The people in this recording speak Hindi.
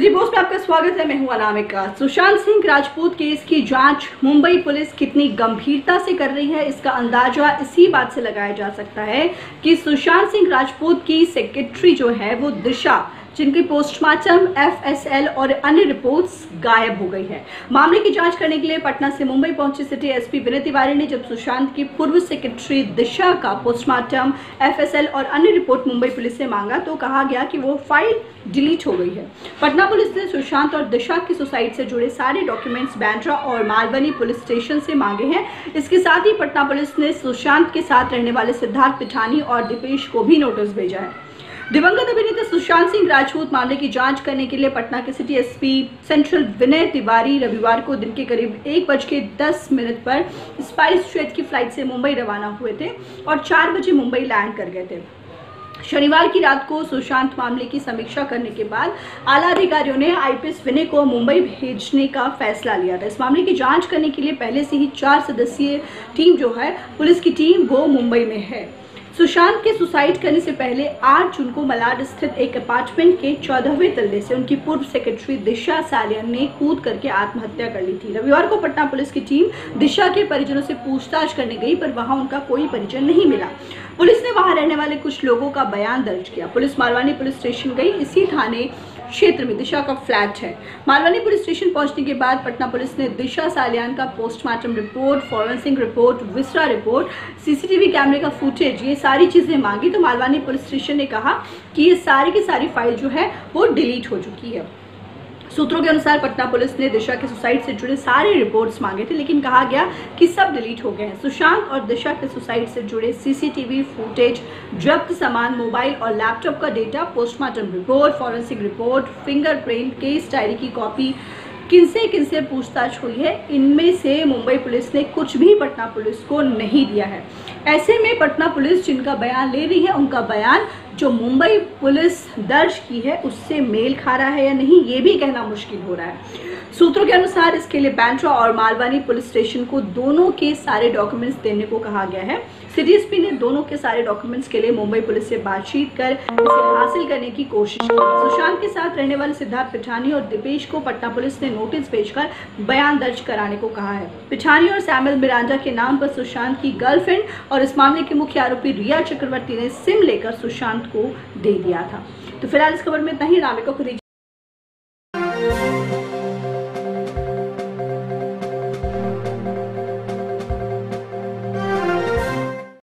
सिटी पोस्ट में आपका स्वागत है। मैं हूँ अनामिका। सुशांत सिंह राजपूत केस की जाँच मुंबई पुलिस कितनी गंभीरता से कर रही है, इसका अंदाज़ा इसी बात से लगाया जा सकता है कि सुशांत सिंह राजपूत की सेक्रेटरी जो है, वो दिशा जिनकी पोस्टमार्टम एफएसएल और अन्य रिपोर्ट्स गायब हो गई है। मामले की जाँच करने के लिए पटना से मुंबई पहुँची सिटी एसपी विनय तिवारी ने जब सुशांत की पूर्व सेक्रेटरी दिशा का पोस्टमार्टम एफएसएल और अन्य रिपोर्ट मुंबई पुलिस से मांगा तो कहा गया कि वो फ़ाइल डिलीट हो गई है। पटना पुलिस ने सुशांत और दिशा की सुसाइड से जुड़े सारे डॉक्यूमेंट्स बैंड्रा और मालवनी पुलिस स्टेशन से मांगे हैं। इसके साथ ही पटना पुलिस ने सुशांत के साथ रहने वाले सिद्धार्थ पिठानी और दीपेश को भी नोटिस भेजा है। दिवंगत अभिनेता सुशांत सिंह राजपूत मामले की जाँच करने के लिए पटना के city SP central Vinay Tiwari रविवार को दिन के करीब एक बज के दस मिनट पर स्पाइस जेट की फ़्लाइट से मुंबई रवाना हुए थे और चार बजे मुंबई लैंड कर गए थे। शनिवार की रात को सुशांत मामले की समीक्षा करने के बाद आला अधिकारियों ने आईपीएस विनय को मुंबई भेजने का फैसला लिया था। इस मामले की जाँच करने के लिए पहले से ही चार सदस्यीय टीम जो है, पुलिस की टीम वो मुंबई में है। सुशांत के सुसाइड करने से पहले 8 जून को मलाड स्थित एक अपार्टमेंट के चौदहवें तल्ले से उनकी पूर्व सेक्रेटरी दिशा सालियन ने कूद करके आत्महत्या कर ली थी। रविवार को पटना पुलिस की टीम दिशा के परिजनों से पूछताछ करने गई, पर वहाँ उनका कोई परिजन नहीं मिला। पुलिस ने वहाँ रहने वाले कुछ लोगों का बयान दर्ज किया। पुलिस मालवानी पुलिस स्टेशन गई। इसी थाने क्षेत्र में दिशा का फ्लैट है। मालवानी पुलिस स्टेशन पहुँचने के बाद पटना पुलिस ने दिशा सालियान का postmortem report forensic report viscera report CCTV कैमरे का फुटेज ये सारी चीज़ें मांगी। तो मालवानी पुलिस स्टेशन ने कहा कि ये सारी की सारी फ़ाइल जो है वो डिलीट हो चुकी है। सूत्रों के अनुसार पटना पुलिस ने दिशा के सुसाइड से जुड़े सारे रिपोर्ट्स मांगे थे, लेकिन कहा गया कि सब डिलीट हो गए हैं। सुशांत और दिशा के सुसाइड से जुड़े सीसीटीवी फुटेज, जब्त सामान, मोबाइल और लैपटॉप का data, postmortem report, forensic report, fingerprint, case diary की कॉपी, किनसे किनसे पूछताछ हुई है, इनमें से मुंबई पुलिस ने कुछ भी पटना पुलिस को नहीं दिया है। ऐसे में पटना पुलिस जिनका बयान ले रही है, उनका बयान जो मुंबई पुलिस दर्ज की है, उससे मेल खा रहा है या नहीं, ये भी कहना मुश्किल हो रहा है। सूत्रों के अनुसार इसके लिए बैंड्रा और मालवानी पुलिस स्टेशन को दोनों के सारे डॉक्यूमेंट्स देने को कहा गया है। एसपी ने दोनों के सारे डॉक्यूमेंट्स के लिए मुंबई पुलिस से बातचीत कर इसे हासिल करने की कोशिश की। सुशांत के साथ रहने वाले सिद्धार्थ पिठानी और दीपेश को पटना पुलिस ने नोटिस भेजकर बयान दर्ज कराने को कहा है। पिठानी और सैमुअल मिरांडा के नाम पर सुशांत की गर्लफ्रेंड और इस मामले के मुख्य आरोपी रिया चक्रवर्ती ने सिम लेकर सुशांत को दे दिया था। तो फ़िलहाल इस खबर में इतना ही। नामिका को दीजिए।